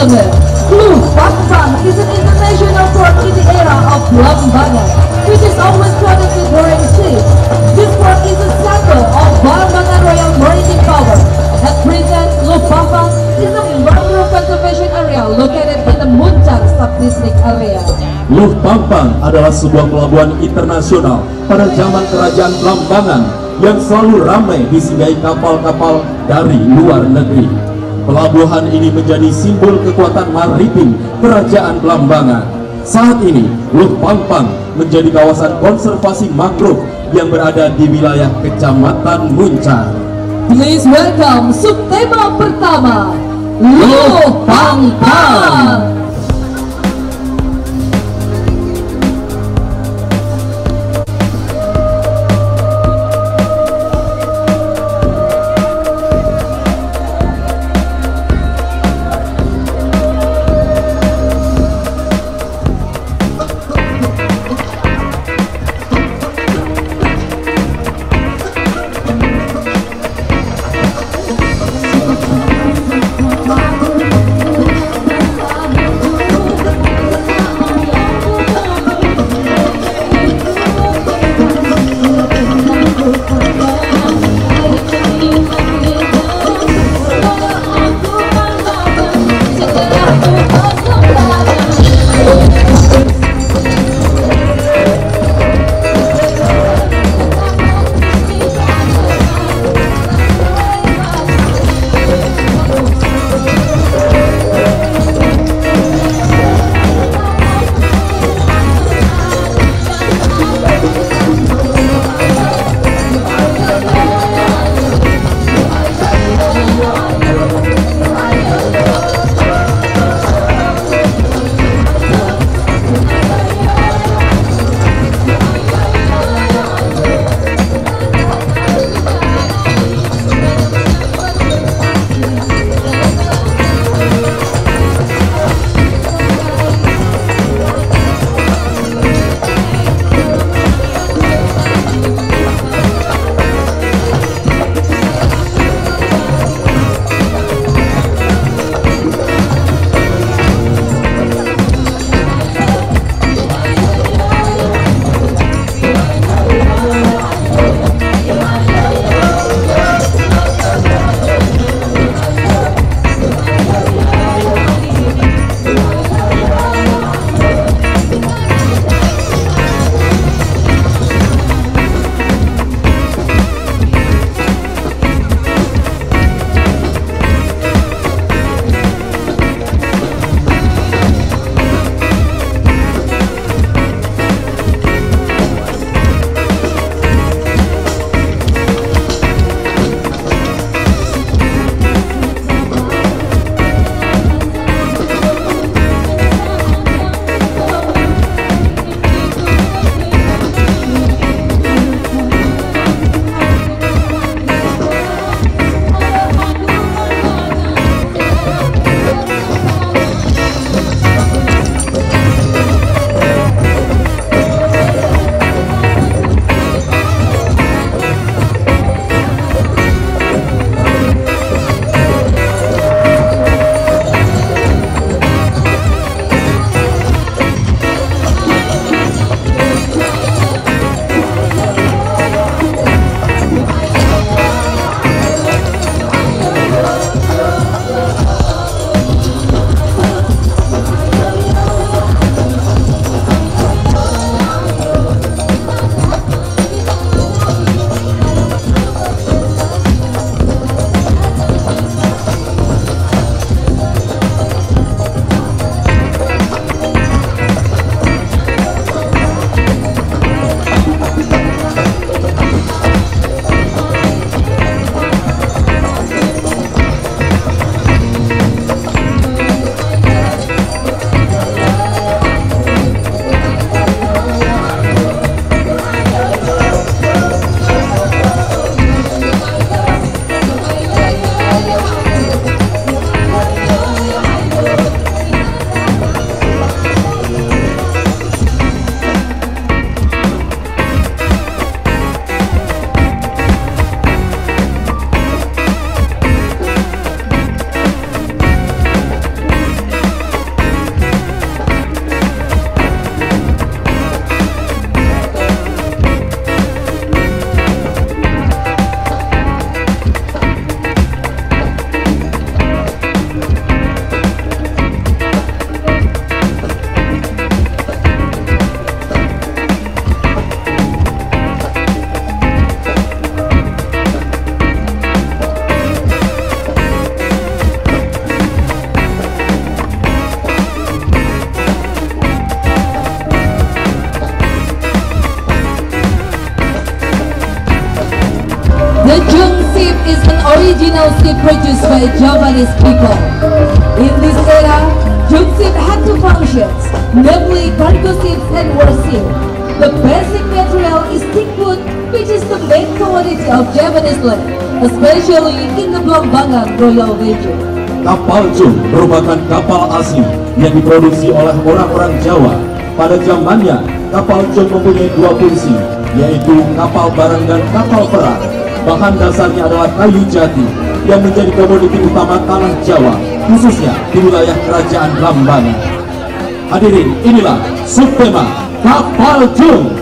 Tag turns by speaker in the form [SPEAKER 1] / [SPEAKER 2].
[SPEAKER 1] gentlemen, Blue Bangtan is an international port in the era of Lambangan, which is always crowded with foreign ships. This port is a symbol of Balambangan Royal Maritime Power. At present, Lubangtan is a mangrove conservation area located in the Muncar sub-district area.
[SPEAKER 2] Luh Pampang adalah sebuah pelabuhan internasional pada zaman kerajaan Blambangan yang selalu ramai disinggahi kapal-kapal dari luar negeri. Pelabuhan ini menjadi simbol kekuatan maritim kerajaan Blambangan. Saat ini, Luh Pampang menjadi kawasan konservasi mangrove yang berada di wilayah Kecamatan Muncar.
[SPEAKER 1] Please welcome subtema pertama, Luh Pampang. Ship produced by Javanese people. In this era, junk ship had two functions, namely cargo ships and warship. The basic material is teak wood, which is the main commodity of Javanese land, especially in the Blambangan Royal Region.
[SPEAKER 2] Kapal Jung merupakan kapal asli yang diproduksi oleh orang-orang Jawa. Pada zamannya, kapal Jung mempunyai dua fungsi, yaitu kapal barang dan kapal perang. Bahan dasarnya adalah kayu jati yang menjadi komoditi utama tanah Jawa, khususnya di wilayah kerajaan Lambangan. Hadirin, inilah subtema Kapal Jung